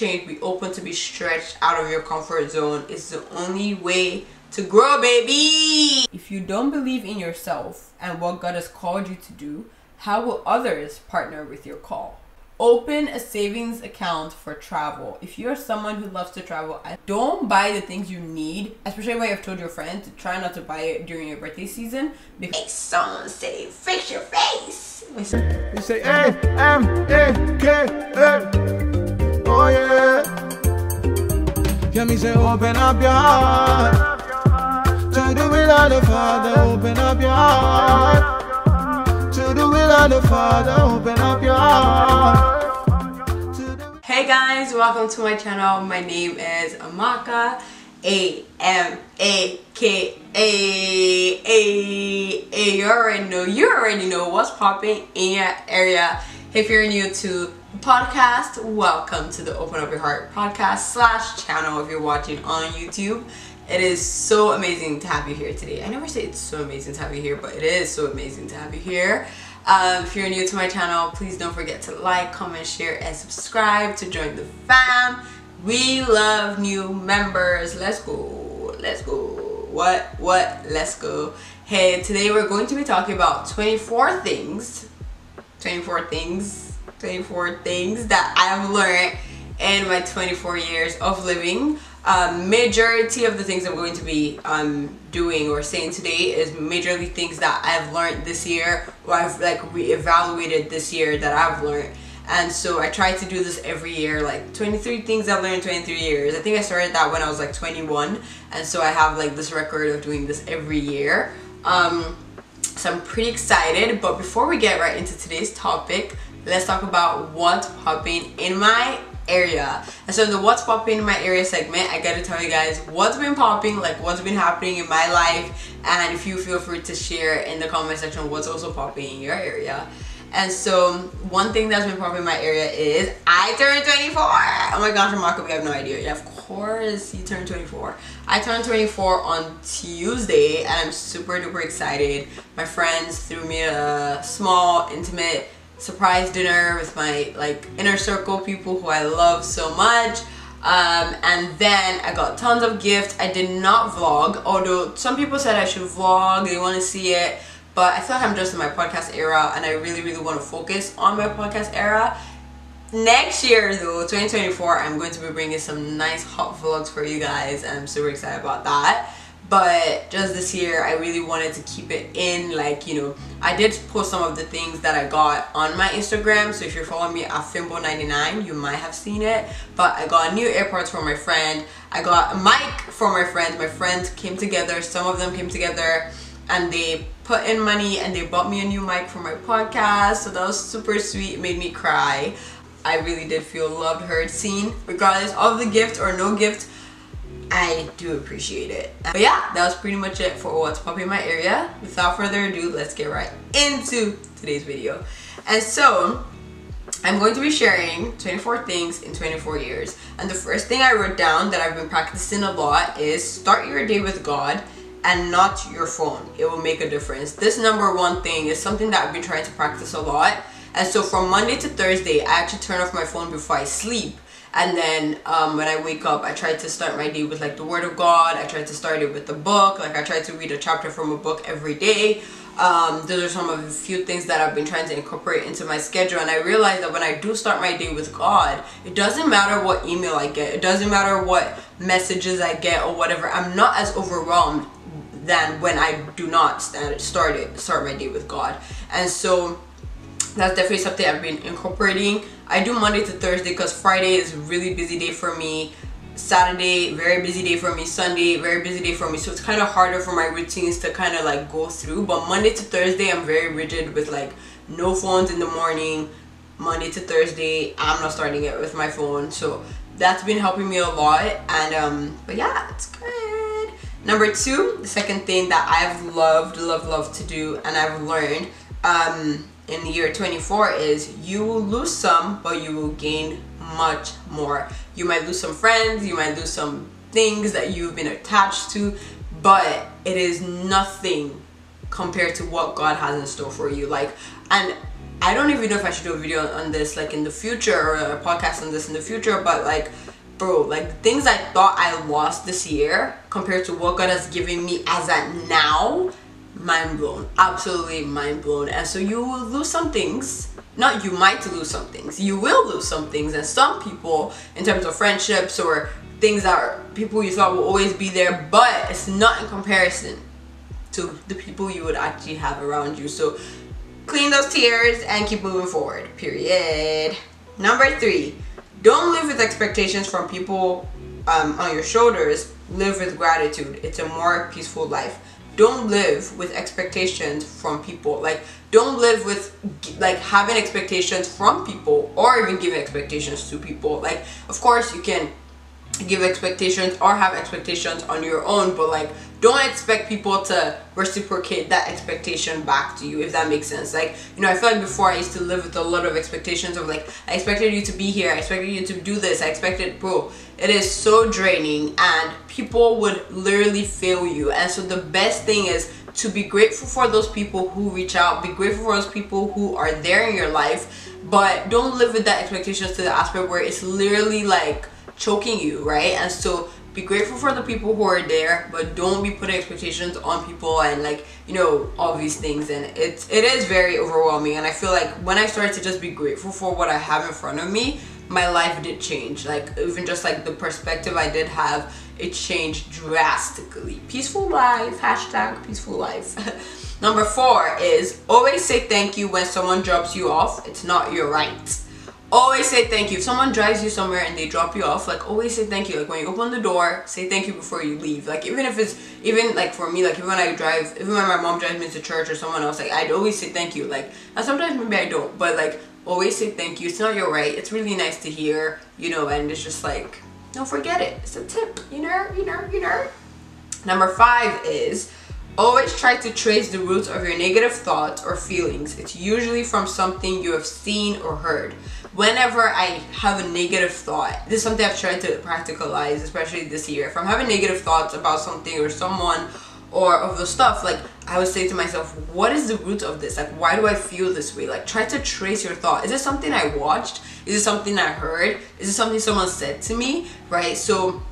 change, be open to be stretched out of your comfort zone. It's the only way to grow, baby. If you don't believe in yourself and what God has called you to do, how will others partner with your call? Open a savings account for travel. If you're someone who loves to travel, don't buy the things you need, especially when you've told your friend to try not to buy it during your birthday season. Because someone say, fix your face. You say A M A K A. Oh yeah. Hear me say, open up your heart to the will of the Father. Open up your heart to the will of the Father. Open up your heart. Hey guys, welcome to my channel. My name is Amaka. A M A K A A A. You already know. You already know what's popping in your area. If you're new to podcast, welcome to the Open Up Your Heart podcast slash channel. If you're watching on YouTube, it is so amazing to have you here today. I never say it's so amazing to have you here, but it is so amazing to have you here. Um, if you're new to my channel, please don't forget to like, comment, share, and subscribe to join the fam. We love new members. Let's go. Let's go. What? What? Let's go. Hey, today we're going to be talking about 24 things. 24 things. 24 things that I've learned in my 24 years of living. Um, majority of the things I'm going to be um, doing or saying today is majorly things that I've learned this year or I've like re-evaluated this year that I've learned. And so I try to do this every year like 23 things I've learned in 23 years. I think I started that when I was like 21 and so I have like this record of doing this every year. Um, so I'm pretty excited. But before we get right into today's topic let's talk about what's popping in my area. And so in the what's popping in my area segment, I gotta tell you guys what's been popping, like what's been happening in my life. And if you feel free to share in the comment section what's also popping in your area. And so one thing that's been popping in my area is I turned 24. Oh my gosh, Marco, we have no idea. Yeah, of course he turned 24. I turned 24 on Tuesday and I'm super duper excited. My friends threw me a small, intimate surprise dinner with my like inner circle people who I love so much. Um, and then I got tons of gifts. I did not vlog, although some people said I should vlog, they want to see it. But I feel like I'm just in my podcast era and I really, really want to focus on my podcast era. Next year though, 2024, I'm going to be bringing some nice hot vlogs for you guys and I'm super excited about that but just this year I really wanted to keep it in like you know I did post some of the things that I got on my Instagram so if you're following me at Fimbo99 you might have seen it but I got new AirPods for my friend I got a mic for my friend my friends came together some of them came together and they put in money and they bought me a new mic for my podcast so that was super sweet it made me cry. I really did feel loved heard seen regardless of the gift or no gift I do appreciate it. But yeah, that was pretty much it for what's popping in my area. Without further ado, let's get right into today's video. And so, I'm going to be sharing 24 things in 24 years. And the first thing I wrote down that I've been practicing a lot is start your day with God and not your phone. It will make a difference. This number one thing is something that I've been trying to practice a lot. And so from Monday to Thursday, I actually turn off my phone before I sleep and then um, when I wake up I try to start my day with like the word of God. I try to start it with the book. Like I try to read a chapter from a book every day. Um, those are some of the few things that I've been trying to incorporate into my schedule. And I realize that when I do start my day with God it doesn't matter what email I get. It doesn't matter what messages I get or whatever. I'm not as overwhelmed than when I do not start it start my day with God. And so that's definitely something I've been incorporating. I do Monday to Thursday because Friday is a really busy day for me. Saturday, very busy day for me. Sunday, very busy day for me. So it's kind of harder for my routines to kind of like go through. But Monday to Thursday, I'm very rigid with like no phones in the morning. Monday to Thursday, I'm not starting it with my phone. So that's been helping me a lot. And um, but yeah, it's good. Number two, the second thing that I've loved, loved, loved to do, and I've learned um in the year 24 is you will lose some but you will gain much more. You might lose some friends you might lose some things that you've been attached to but it is nothing compared to what God has in store for you. Like and I don't even know if I should do a video on this like in the future or a podcast on this in the future, but like bro, like things I thought I lost this year compared to what God has given me as at now, mind blown. Absolutely mind blown. And so you will lose some things. Not you might lose some things. You will lose some things. And some people, in terms of friendships or things that are people you thought will always be there, but it's not in comparison to the people you would actually have around you. So clean those tears and keep moving forward. Period. Number three, don't live with expectations from people um, on your shoulders. Live with gratitude. It's a more peaceful life. Don't live with expectations from people. Like, don't live with like having expectations from people or even giving expectations to people. Like, of course, you can give expectations or have expectations on your own, but like don't expect people to reciprocate that expectation back to you if that makes sense. Like you know i felt like before i used to live with a lot of expectations of like i expected you to be here i expected you to do this i expected bro it is so draining and people would literally fail you. And so the best thing is to be grateful for those people who reach out be grateful for those people who are there in your life but don't live with that expectations to the aspect where it's literally like choking you right? And so be grateful for the people who are there but don't be putting expectations on people and like you know all these things. And it's it is very overwhelming. And i feel like when i started to just be grateful for what i have in front of me my life did change. Like even just like the perspective i did have it changed drastically. Peaceful life hashtag peaceful life. Number four is always say thank you when someone drops you off. It's not your right always say thank you. If someone drives you somewhere and they drop you off like always say thank you. Like when you open the door say thank you before you leave. Like even if it's even like for me like even when i drive even when my mom drives me to church or someone else like i'd always say thank you. Like and sometimes maybe i don't but like always say thank you. It's not your right. It's really nice to hear you know and it's just like don't forget it. It's a tip. You know you know you know. Number five is Always try to trace the roots of your negative thoughts or feelings. It's usually from something you have seen or heard. Whenever I have a negative thought, this is something I've tried to practicalize, especially this year. If I'm having negative thoughts about something or someone or of the stuff, like I would say to myself, what is the root of this? Like, why do I feel this way? Like, try to trace your thought. Is it something I watched? Is it something I heard? Is it something someone said to me? Right? So,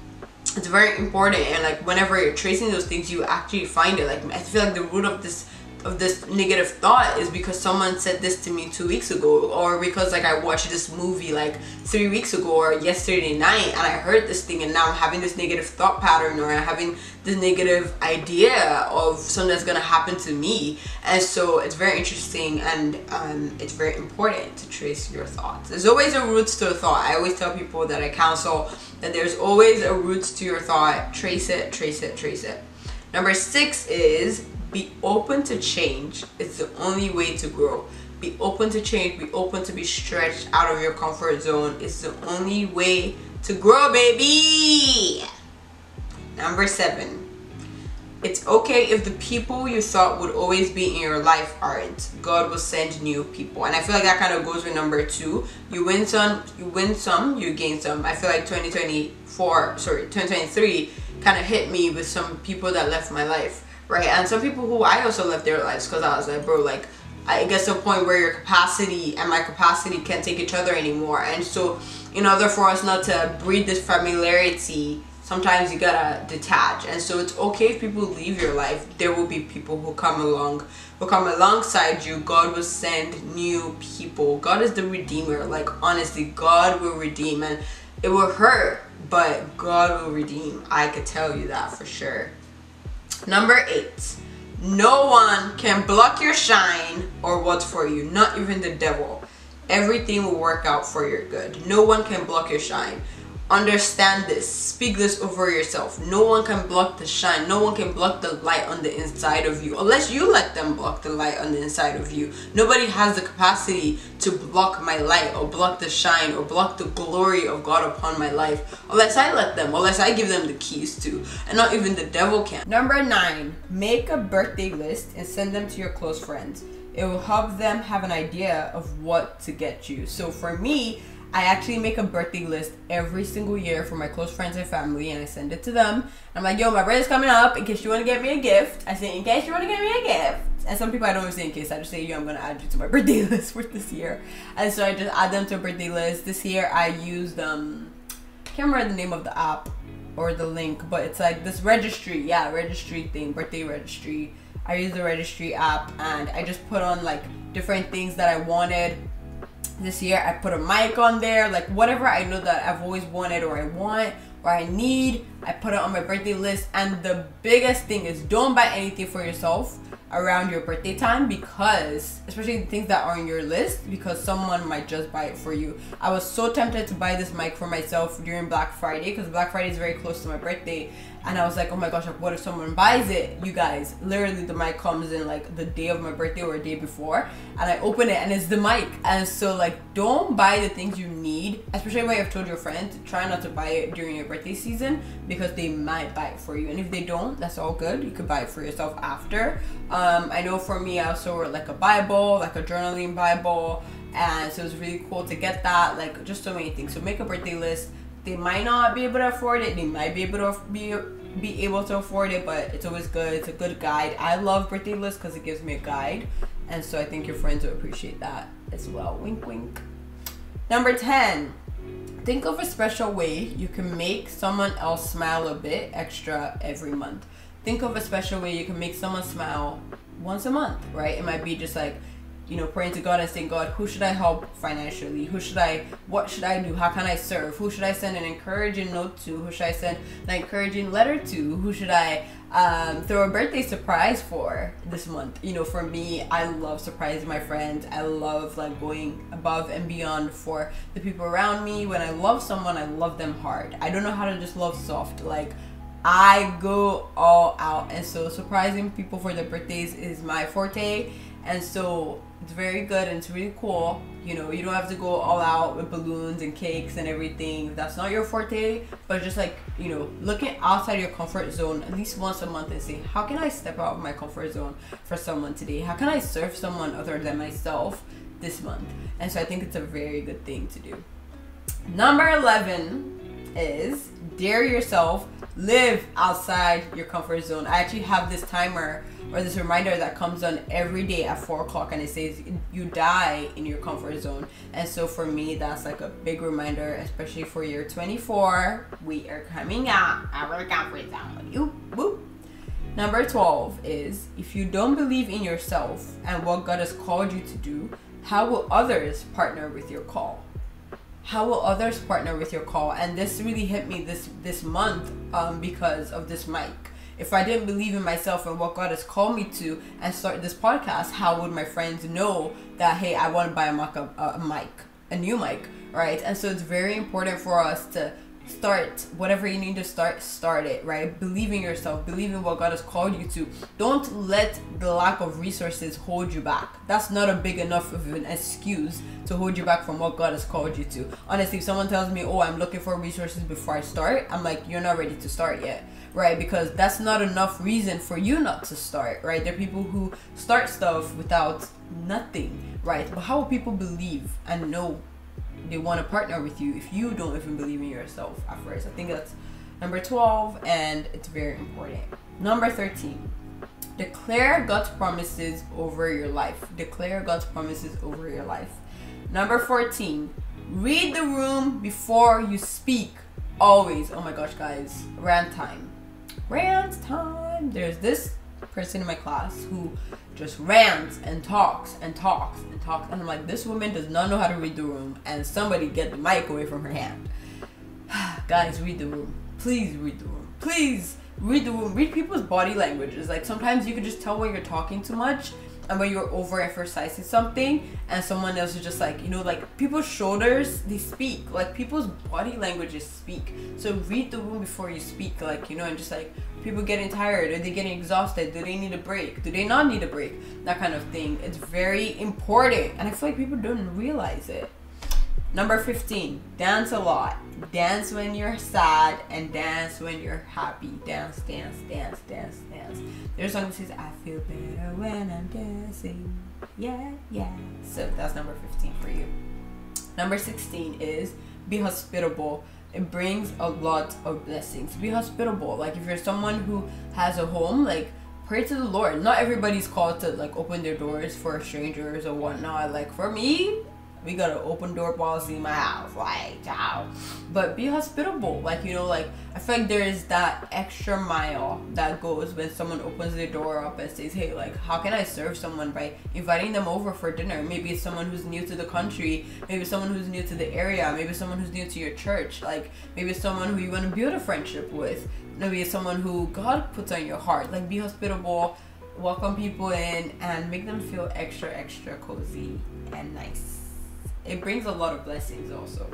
it's very important and like whenever you're tracing those things you actually find it like i feel like the root of this of this negative thought is because someone said this to me two weeks ago or because like I watched this movie like three weeks ago or yesterday night and I heard this thing and now I'm having this negative thought pattern or I'm having this negative idea of something that's gonna happen to me. And so it's very interesting and um, it's very important to trace your thoughts. There's always a roots to a thought. I always tell people that I counsel that there's always a roots to your thought. Trace it trace it trace it. Number six is be open to change. It's the only way to grow. Be open to change. Be open to be stretched out of your comfort zone. It's the only way to grow, baby. Number seven. It's okay if the people you thought would always be in your life aren't. God will send new people. And I feel like that kind of goes with number two. You win some, you win some, you gain some. I feel like 2024, sorry, 2023 kind of hit me with some people that left my life right? And some people who I also left their lives because I was like, bro, like, I guess to a point where your capacity and my capacity can't take each other anymore. And so, in order for us not to breed this familiarity, sometimes you gotta detach. And so, it's okay if people leave your life. There will be people who come along, who come alongside you. God will send new people. God is the redeemer. Like, honestly, God will redeem. And it will hurt, but God will redeem. I could tell you that for sure. Number eight, no one can block your shine or what's for you, not even the devil. Everything will work out for your good. No one can block your shine. Understand this. Speak this over yourself. No one can block the shine. No one can block the light on the inside of you unless you let them block the light on the inside of you. Nobody has the capacity to block my light or block the shine or block the glory of God upon my life unless I let them, unless I give them the keys to. And not even the devil can. Number nine, make a birthday list and send them to your close friends. It will help them have an idea of what to get you. So for me, I actually make a birthday list every single year for my close friends and family, and I send it to them. I'm like, yo, my birthday's coming up. In case you want to get me a gift, I say, in case you want to get me a gift, And some people I don't even say in case. I just say, "You, I'm gonna add you to my birthday list for this year." And so I just add them to a birthday list. This year I used um, I can't remember the name of the app or the link, but it's like this registry, yeah, registry thing, birthday registry. I use the registry app and I just put on like different things that I wanted this year. I put a mic on there, like whatever I know that I've always wanted or I want or I need, I put it on my birthday list. And the biggest thing is don't buy anything for yourself around your birthday time because especially the things that are on your list because someone might just buy it for you i was so tempted to buy this mic for myself during black friday because black friday is very close to my birthday and I was like, oh my gosh, what if someone buys it? You guys, literally the mic comes in like the day of my birthday or a day before, and I open it and it's the mic. And so like, don't buy the things you need, especially when you've told your friends. Try not to buy it during your birthday season because they might buy it for you. And if they don't, that's all good. You could buy it for yourself after. Um, I know for me, I also wrote like a Bible, like a journaling Bible, and so it was really cool to get that. Like just so many things. So make a birthday list they might not be able to afford it. They might be able to be be able to afford it, but it's always good. It's a good guide. I love birthday lists because it gives me a guide, and so I think your friends will appreciate that as well. Wink, wink. Number ten. Think of a special way you can make someone else smile a bit extra every month. Think of a special way you can make someone smile once a month, right? It might be just like you know, praying to God and saying, God, who should I help financially? Who should I, what should I do? How can I serve? Who should I send an encouraging note to? Who should I send an encouraging letter to? Who should I um, throw a birthday surprise for this month? You know, for me, I love surprising my friends. I love like going above and beyond for the people around me. When I love someone, I love them hard. I don't know how to just love soft. Like, I go all out. And so surprising people for their birthdays is my forte. And so it's very good and it's really cool. You know, you don't have to go all out with balloons and cakes and everything. That's not your forte, but just like, you know, looking outside your comfort zone at least once a month and say, how can I step out of my comfort zone for someone today? How can I serve someone other than myself this month? And so I think it's a very good thing to do. Number 11 is dare yourself, live outside your comfort zone. I actually have this timer or this reminder that comes on every day at four o'clock and it says you die in your comfort zone. And so for me that's like a big reminder especially for year 24 we are coming out. Of our comfort zone you whoop number 12 is if you don't believe in yourself and what god has called you to do how will others partner with your call how will others partner with your call and this really hit me this this month um, because of this mic if I didn't believe in myself and what God has called me to and start this podcast, how would my friends know that, hey, I want to buy a mic, a, a mic, a new mic, right? And so it's very important for us to start whatever you need to start start it right believe in yourself believe in what god has called you to don't let the lack of resources hold you back that's not a big enough of an excuse to hold you back from what god has called you to honestly if someone tells me oh i'm looking for resources before i start i'm like you're not ready to start yet right? Because that's not enough reason for you not to start, right? There are people who start stuff without nothing, right? But how will people believe and know they want to partner with you if you don't even believe in yourself at first? I think that's number 12, and it's very important. Number 13. Declare God's promises over your life. Declare God's promises over your life. Number 14. Read the room before you speak. Always. Oh my gosh, guys. Rant time rant time. There's this person in my class who just rants and talks and talks and talks. And I'm like, this woman does not know how to read the room. And somebody get the mic away from her hand. Guys, read the room. Please read the room. Please read the room. Read people's body languages. Like sometimes you can just tell when you're talking too much and when you're over overemphasizing something and someone else is just like you know like people's shoulders they speak. Like people's body languages speak. So read the room before you speak like you know and just like people getting tired are they getting exhausted? Do they need a break? Do they not need a break? That kind of thing. It's very important. And i feel like people don't realize it Number 15, dance a lot. Dance when you're sad and dance when you're happy. Dance, dance, dance, dance, dance. There's a song that says, I feel better when I'm dancing. Yeah, yeah. So that's number 15 for you. Number 16 is be hospitable. It brings a lot of blessings. Be hospitable. Like if you're someone who has a home, like pray to the Lord. Not everybody's called to like open their doors for strangers or whatnot. Like for me, we got an open door policy in my house, like ciao. But be hospitable, like you know, like I feel like there is that extra mile that goes when someone opens their door up and says, "Hey, like how can I serve someone by inviting them over for dinner? Maybe it's someone who's new to the country, maybe someone who's new to the area, maybe someone who's new to your church, like maybe someone who you want to build a friendship with, maybe it's someone who God puts on your heart. Like be hospitable." welcome people in and make them feel extra extra cozy and nice it brings a lot of blessings also.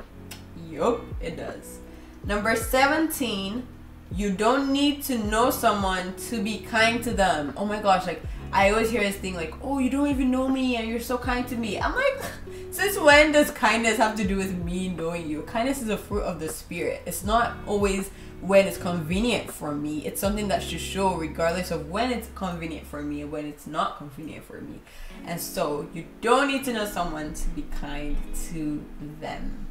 Yup, it does. Number 17, you don't need to know someone to be kind to them. Oh my gosh, like I always hear this thing like, oh, you don't even know me and you're so kind to me. I'm like, since when does kindness have to do with me knowing you? Kindness is a fruit of the spirit. It's not always when it's convenient for me. It's something that should show regardless of when it's convenient for me and when it's not convenient for me. And so you don't need to know someone to be kind to them.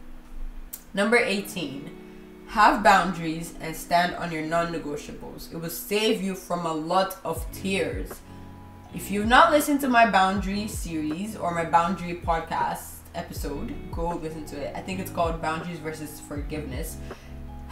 Number 18. Have boundaries and stand on your non negotiables. It will save you from a lot of tears. If you've not listened to my boundary series or my boundary podcast episode, go listen to it. I think it's called Boundaries versus Forgiveness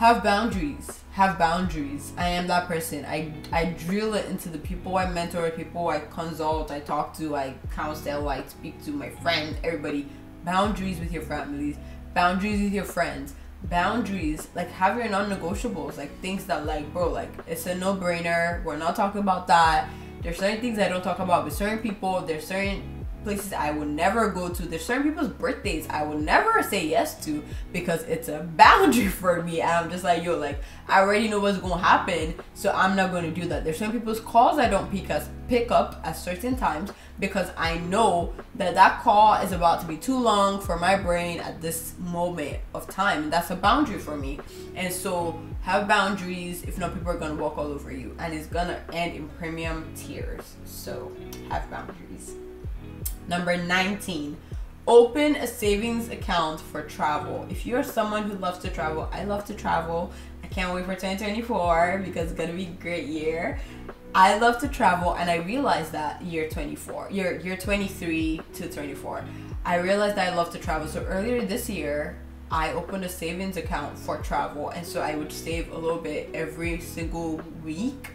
have boundaries. Have boundaries. I am that person. I i drill it into the people i mentor people i consult i talk to i counsel i speak to my friends everybody. Boundaries with your families. Boundaries with your friends. Boundaries like have your non-negotiables like things that like bro like it's a no-brainer. We're not talking about that. There's certain things i don't talk about with certain people. There's certain places I would never go to. There's certain people's birthdays I would never say yes to because it's a boundary for me. And I'm just like, yo, like I already know what's gonna happen, so I'm not gonna do that. There's certain people's calls I don't pick us pick up at certain times because I know that that call is about to be too long for my brain at this moment of time. And that's a boundary for me. And so have boundaries. If not, people are gonna walk all over you, and it's gonna end in premium tears. So have boundaries. Number 19, open a savings account for travel. If you're someone who loves to travel, I love to travel. I can't wait for 2024 because it's gonna be a great year. I love to travel and I realized that year 24, year year 23 to 24. I realized that I love to travel. So earlier this year, I opened a savings account for travel and so I would save a little bit every single week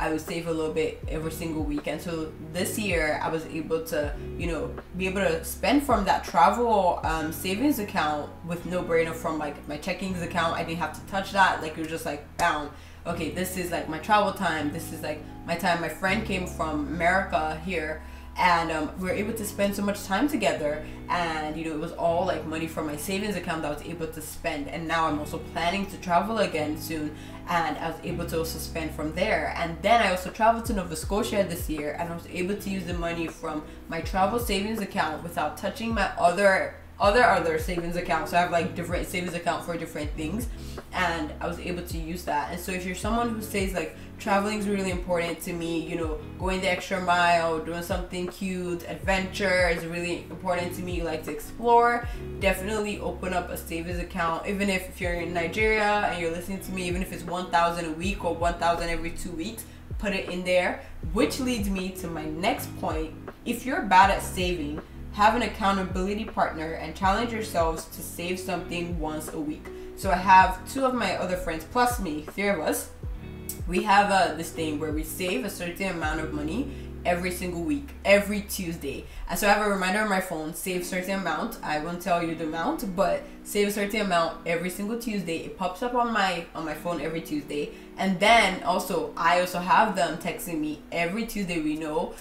I would save a little bit every single weekend. So this year I was able to, you know, be able to spend from that travel um, savings account with no brainer from like my checkings account. I didn't have to touch that. Like it was just like bound. Okay, this is like my travel time. This is like my time. My friend came from America here and um, we were able to spend so much time together and you know it was all like money from my savings account that I was able to spend and now I'm also planning to travel again soon and I was able to also spend from there. And then I also traveled to Nova Scotia this year and I was able to use the money from my travel savings account without touching my other other other savings accounts. So I have like different savings account for different things, and I was able to use that. And so if you're someone who says like traveling is really important to me, you know, going the extra mile, doing something cute, adventure is really important to me. You like to explore, definitely open up a savings account. Even if, if you're in Nigeria and you're listening to me, even if it's 1,000 a week or 1,000 every two weeks, put it in there. Which leads me to my next point. If you're bad at saving, have an accountability partner and challenge yourselves to save something once a week. So I have two of my other friends plus me, three of us. We have uh, this thing where we save a certain amount of money every single week, every Tuesday. And so I have a reminder on my phone, save certain amount. I won't tell you the amount, but save a certain amount every single Tuesday. It pops up on my on my phone every Tuesday. And then also I also have them texting me every Tuesday we know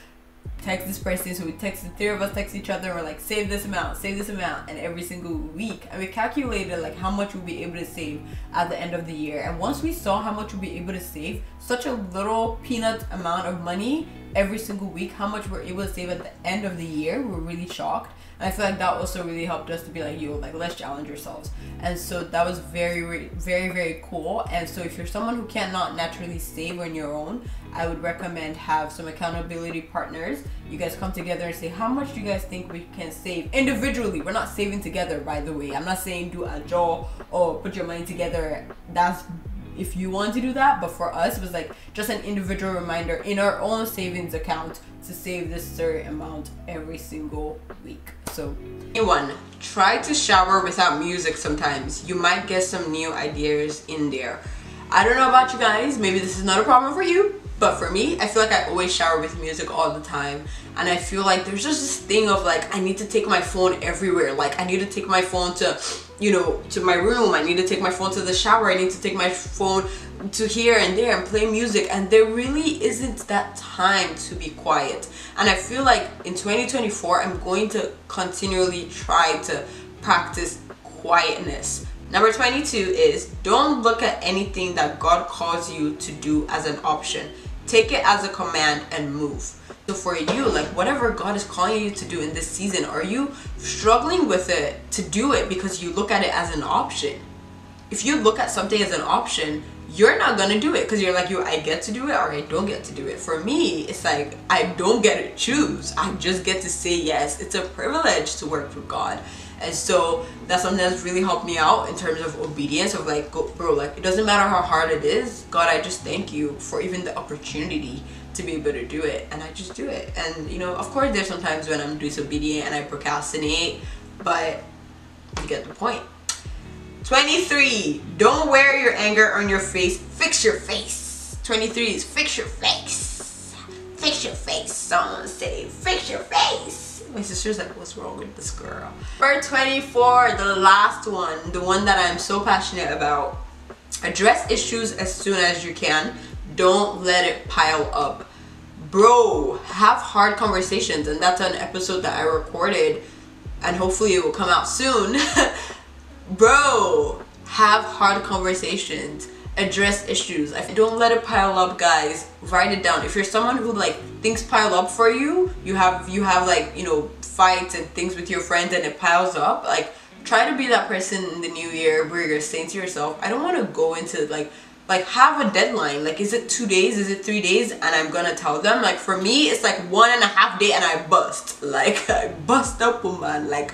text this person. So we text the three of us text each other. We're like, save this amount, save this amount, and every single week, and we calculated like how much we'll be able to save at the end of the year. And once we saw how much we'll be able to save, such a little peanut amount of money every single week, how much we're able to save at the end of the year, we're really shocked. And I feel like that also really helped us to be like, yo, like let's challenge ourselves. And so that was very, very, very cool. And so if you're someone who cannot naturally save on your own, I would recommend have some accountability partners. You guys come together and say, how much do you guys think we can save individually? We're not saving together, by the way. I'm not saying do a job or put your money together. That's if you want to do that. But for us, it was like just an individual reminder in our own savings account to save this certain amount every single week. So, anyone, try to shower without music sometimes. You might get some new ideas in there. I don't know about you guys, maybe this is not a problem for you, but for me, I feel like I always shower with music all the time. And I feel like there's just this thing of like, I need to take my phone everywhere. Like, I need to take my phone to, you know, to my room. I need to take my phone to the shower. I need to take my phone to here and there and play music. And there really isn't that time to be quiet. And I feel like in 2024, I'm going to continually try to practice quietness. Number 22 is don't look at anything that God calls you to do as an option take it as a command and move. So for you like whatever god is calling you to do in this season are you struggling with it to do it because you look at it as an option? If you look at something as an option you're not gonna do it because you're like you I get to do it or I don't get to do it. For me it's like I don't get to choose. I just get to say yes. It's a privilege to work for God and so that's something that's really helped me out in terms of obedience of like go, bro like it doesn't matter how hard it is god i just thank you for even the opportunity to be able to do it and i just do it. And you know of course there's sometimes when i'm disobedient and i procrastinate but you get the point. 23 don't wear your anger on your face. Fix your face. 23 is fix your face. Fix your face someone say. Fix your face my sister's like, what's wrong with this girl? Number 24, the last one, the one that I'm so passionate about. Address issues as soon as you can. Don't let it pile up. Bro, have hard conversations. And that's an episode that I recorded and hopefully it will come out soon. Bro, have hard conversations address issues. Don't let it pile up, guys. Write it down. If you're someone who like things pile up for you, you have you have like you know fights and things with your friends, and it piles up. Like try to be that person in the new year where you're saying to yourself, I don't want to go into like like have a deadline like is it two days is it three days and i'm gonna tell them like for me it's like one and a half day and i bust like i bust up woman like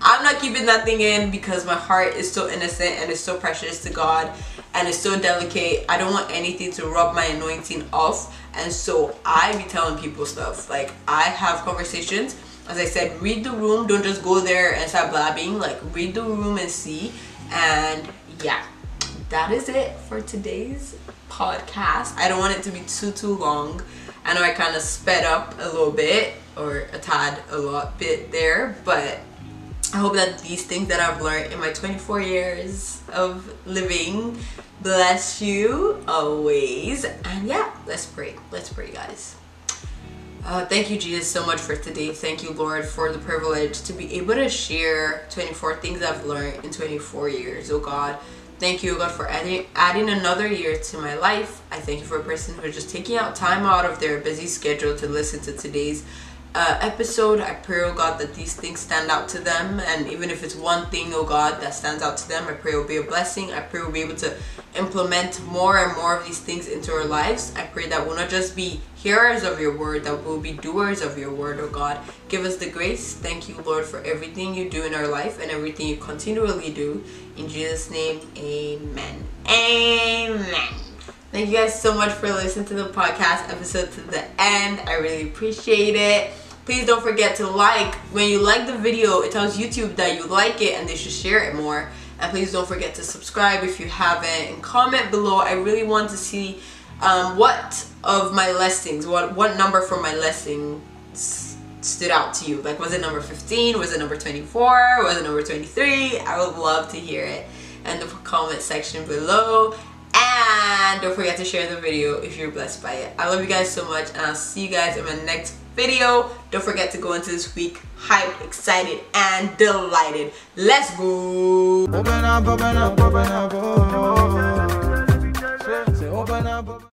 i'm not keeping that thing in because my heart is so innocent and it's so precious to god and it's so delicate. I don't want anything to rub my anointing off. And so i be telling people stuff. Like i have conversations. As i said read the room. Don't just go there and start blabbing. Like read the room and see. And yeah that is it for today's podcast. I don't want it to be too too long. I know i kind of sped up a little bit or a tad a lot bit there but I hope that these things that I've learned in my 24 years of living bless you always. And yeah, let's pray. Let's pray, guys. Uh, thank you, Jesus, so much for today. Thank you, Lord, for the privilege to be able to share 24 things I've learned in 24 years, oh God. Thank you, God, for adding, adding another year to my life. I thank you for a person who is just taking out time out of their busy schedule to listen to today's uh, episode. I pray, oh God, that these things stand out to them. And even if it's one thing, oh God, that stands out to them, I pray it will be a blessing. I pray we'll be able to implement more and more of these things into our lives. I pray that we'll not just be hearers of your word, that we'll be doers of your word, oh God. Give us the grace. Thank you, Lord, for everything you do in our life and everything you continually do. In Jesus' name, amen. Amen. Thank you guys so much for listening to the podcast episode to the end. I really appreciate it. Please don't forget to like. When you like the video, it tells YouTube that you like it and they should share it more. And please don't forget to subscribe if you haven't and comment below. I really want to see um, what of my lessons, what, what number from my lesson stood out to you. Like was it number 15? Was it number 24? Was it number 23? I would love to hear it in the comment section below. And don't forget to share the video if you're blessed by it. I love you guys so much and I'll see you guys in my next video. Don't forget to go into this week hyped, excited, and delighted. Let's go!